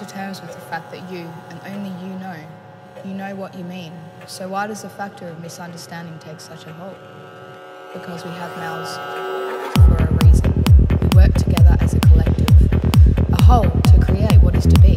To terms with the fact that you, and only you know, you know what you mean. So why does the factor of misunderstanding take such a hold? Because we have mouths for a reason. We work together as a collective, a whole to create what is to be.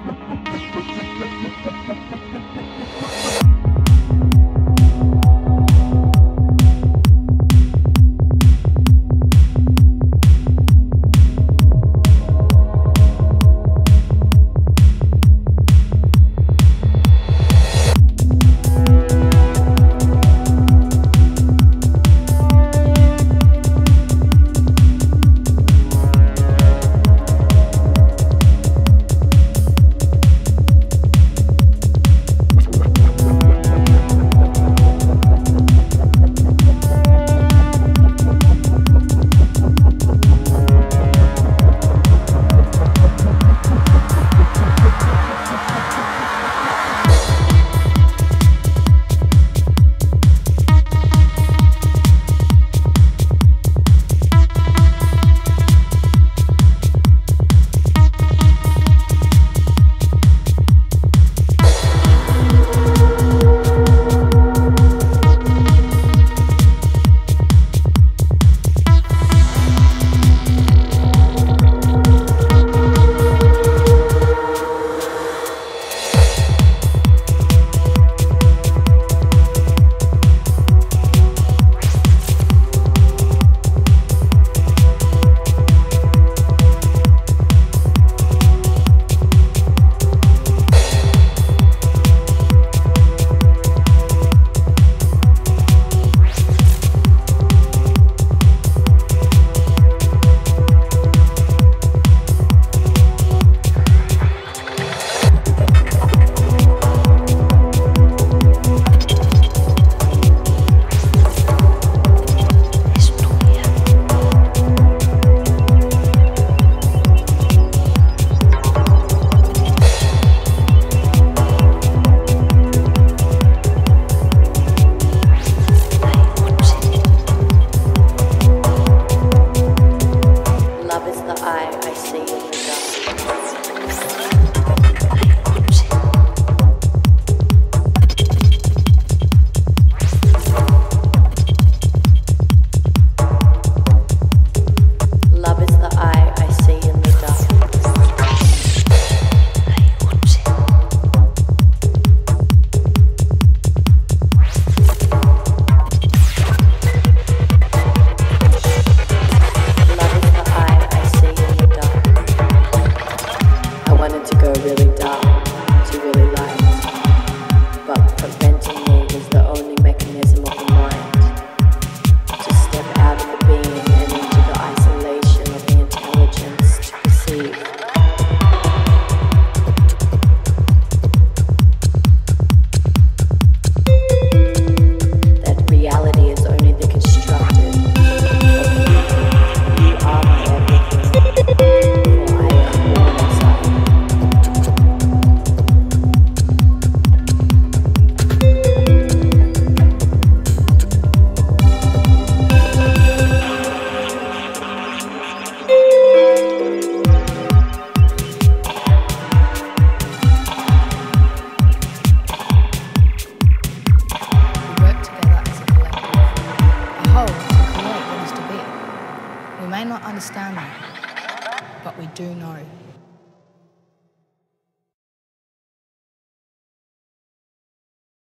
understand that, but we do know.